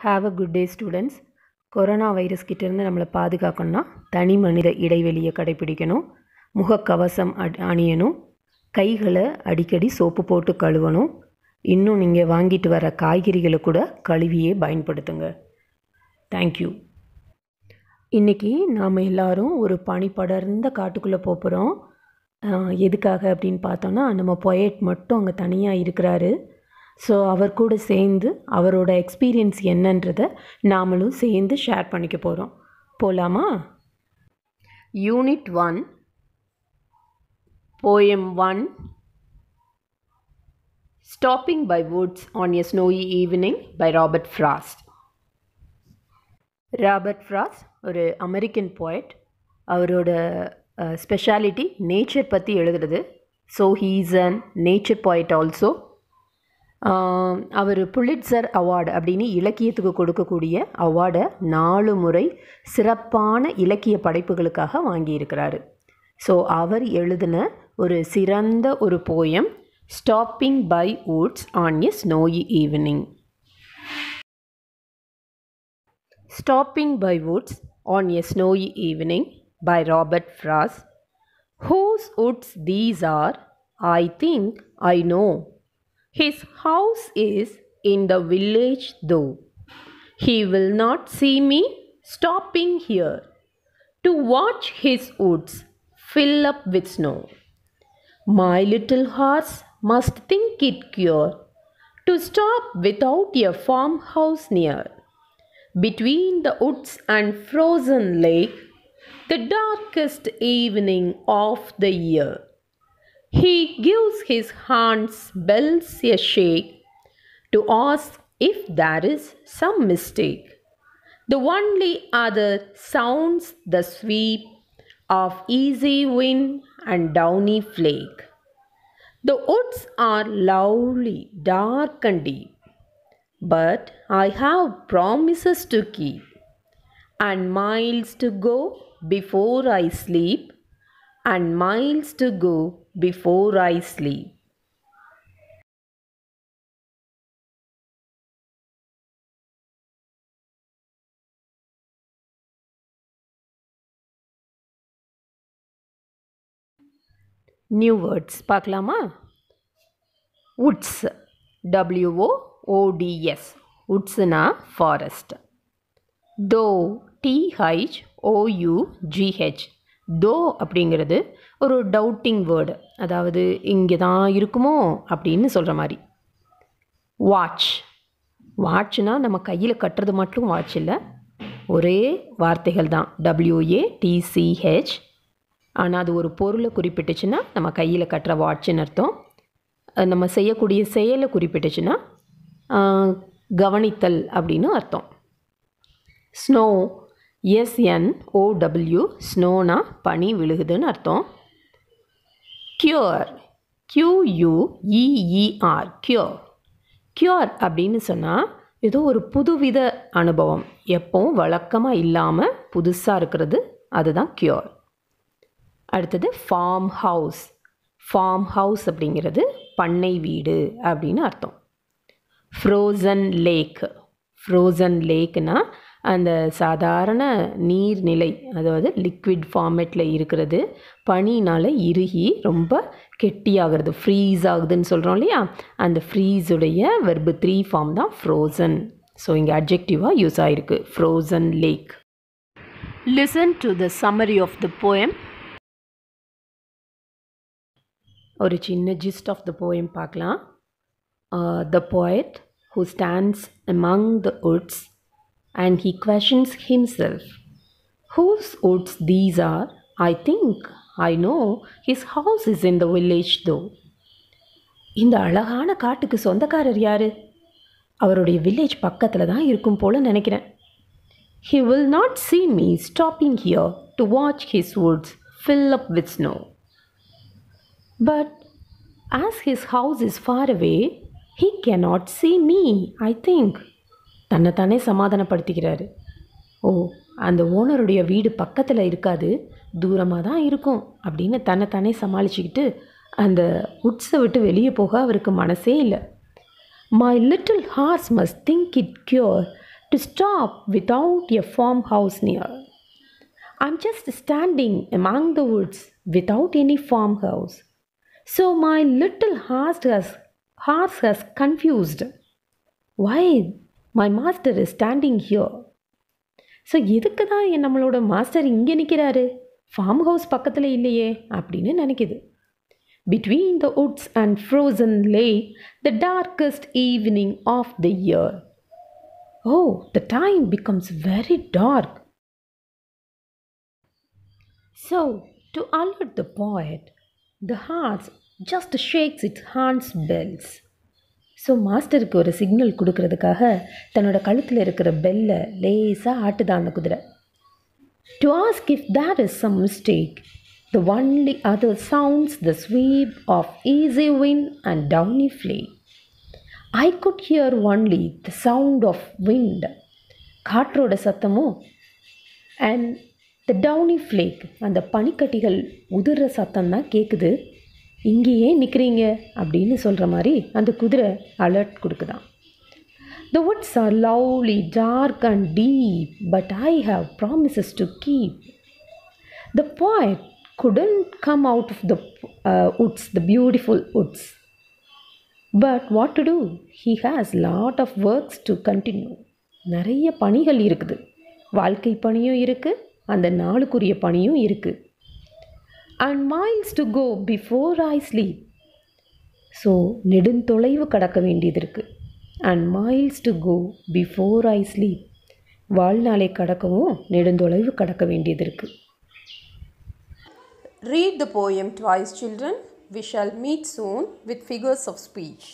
Have a good day students corona virus கிட்டேருந்து நம்மளை பாதுகாக்கணும்னா தனி மனித இடைவெளியை கடைப்பிடிக்கணும். முகக்கவசம் அ அணியணும். கைகளை அடிக்கடி சோப்பு போட்டு கழுவணும். இன்னும் நீங்கள் வாங்கிட்டு வர காய்கறிகளை கூட கழுவியே பயன்படுத்துங்க. தேங்க்யூ இன்றைக்கி நாம் எல்லாரும் ஒரு பனி படர்ந்த காட்டுக்குள்ளே போகிறோம் எதுக்காக அப்படின்னு பார்த்தோன்னா நம்ம பொயட் மட்டும் அங்கே தனியாக இருக்கிறாரு. ஸோ அவர் கூட சேர்ந்து அவரோட எக்ஸ்பீரியன்ஸ் என்னன்றதை நாமளும் சேர்ந்து ஷேர் பண்ணிக்க போகிறோம் போகலாமா unit one poem one stopping by woods on a snowy evening by Robert Frost Robert Frost ஒரு அமெரிக்கன் போய்ட் அவரோட ஸ்பெஷாலிட்டி நேச்சர் பற்றி எழுதுறது. So he's an nature point also our Pulitzer award அப்படின்னு இலக்கியத்துக்கு கொடுக்கக்கூடிய அவார்டை நாலு முறை சிறப்பான இலக்கிய படைப்புகளுக்காக வாங்கியிருக்கிறாரு. ஸோ அவர் எழுதின ஒரு சிறந்த ஒரு poem stopping by woods on a snowy evening stopping by woods on a snowy evening by Robert Frost whose woods these are I think I know His house is in the village, though. He will not see me stopping here to watch his woods fill up with snow. My little horse must think it cure to stop without a farmhouse near. Between the woods and frozen lake, the darkest evening of the year. He gives his hands bells a shake to ask if there is some mistake. The only other sounds the sweep of easy wind and downy flake. The woods are lovely, dark and deep, but I have promises to keep and miles to go before I sleep and miles to go before I sleep. New words பார்க்கலாமா woods WO ODS உட்ஸ்னா forest தோ டிஹைச் ஓயூஜிஹெச் தோ அப்படிங்கிறது ஒரு doubting word அதாவது இங்கே தான் இருக்குமோ அப்படின்னு சொல்கிற மாதிரி. வாட்ச் வாட்ச்னா நம்ம கையில் கட்டுறது மட்டும் வாட்ச் இல்லை. ஒரே வார்த்தைகள் தான். டபிள்யூஏ டிசிஹெச் ஆனால் அது ஒரு பொருளை குறிப்பிட்டுச்சுன்னா நம்ம கையில் கட்டுற வாட்சுன்னு அர்த்தம். நம்ம செய்யக்கூடிய செயலை குறிப்பிட்டுச்சுன்னா கவனித்தல் அப்படின்னு அர்த்தம். ஸ்னோ எஸ்என்ஓடபிள்யூ ஸ்னோனா பனி விழுகுதுன்னு அர்த்தம். க்யூர் கியூயூஇஇஆர் க்யூர் க்யூர் அப்படின்னு சொன்னால் ஏதோ ஒரு புதுவித அனுபவம். எப்பவும் வழக்கமாக இல்லாமல் புதுசாக இருக்கிறது. அதுதான் க்யூர் அடுத்தது ஃபார்ம் ஹவுஸ் ஃபார்ம் ஹவுஸ் அப்படிங்கிறது பண்ணை வீடு அப்படின்னு அர்த்தம். ஃப்ரோசன் லேக் ஃப்ரோசன் லேக்குன்னா அந்த சாதாரண நீர்நிலை அதாவது லிக்விட் ஃபார்மேட்டில் இருக்கிறது பனினால் இறுகி ரொம்ப கெட்டியாகிறது ஃப்ரீஸ் ஆகுதுன்னு சொல்கிறோம் இல்லையா? அந்த ஃப்ரீஸுடைய வெர்பு த்ரீ ஃபார்ம் தான் ஃப்ரோசன் ஸோ இங்கே அப்ஜெக்டிவாக யூஸ் ஆகிருக்கு frozen lake listen to the summary of the poem ஒரு சின்ன ஜிஸ்ட் ஆஃப் த போயம் பார்க்கலாம். The poet who stands among the woods and he questions himself whose woods these are i think i know his house is in the village though இந்த அழகான காட்டுக்கு சொந்தக்காரர் யார் அவருடைய village பக்கத்தில் தான் இருக்கும் போல நினைக்கிறேன் he will not see me stopping here to watch his woods fill up with snow but as his house is far away he cannot see me I think தன்னைத்தானே சமாதானப்படுத்திக்கிறாரு. ஓ அந்த ஓனருடைய வீடு பக்கத்தில் இருக்காது தூரமாக தான் இருக்கும் அப்படின்னு தன்னைத்தானே சமாளிச்சுக்கிட்டு அந்த உட்ஸை விட்டு வெளியே போக அவருக்கு மனசே இல்லை. My little horse must think it queer to stop without a farm house near I'm just standing standing the woods without any farm house so my little horse has horse has confused why my master is standing here? So எதுக்கு தான் என் நம்மளோட master இங்கே நிற்கிறாரு farm house பக்கத்தில் இல்லையே அப்படின்னு நினைக்குது between the woods and frozen lake the darkest evening of the year oh the time becomes very dark so to alert the poet, the heart just shakes its hands bells. So மாஸ்டருக்கு ஒரு signal கொடுக்கறதுக்காக தன்னோட கழுத்தில் இருக்கிற பெல்லை லேசாக ஆட்டுதான் அந்த குதிரை. To ask if there is some mistake the only other sounds the sweep of easy wind and downy flake I could hear only the sound of wind காற்றோட சத்தமும் அண்ட் த டவுனி ஃப்ளேக் அந்த பனிக்கட்டிகள் உதிர்ற சத்தம் தான் கேட்குது இங்கேயே நிற்கிறீங்க அப்படின்னு சொல்கிற மாதிரி அந்த குதிரை alert கொடுக்குதான். The woods are lovely dark and deep but I have promises to keep the poet couldn't come out of the woods the beautiful woods but what to do he has lot of works to continue நிறைய பணிகள் இருக்குது. வாழ்க்கை பணியும் இருக்குது அந்த நாளுக்குரிய பணியும் இருக்குது and miles to go before I sleep so நெடுந்தொலைவு கடக்க வேண்டியது இருக்குது and miles to go before I sleep வாழ்நாளை கடக்கவும் நெடுந்தொலைவு கடக்க வேண்டியது இருக்குது read the poem twice, children we shall meet soon with figures of speech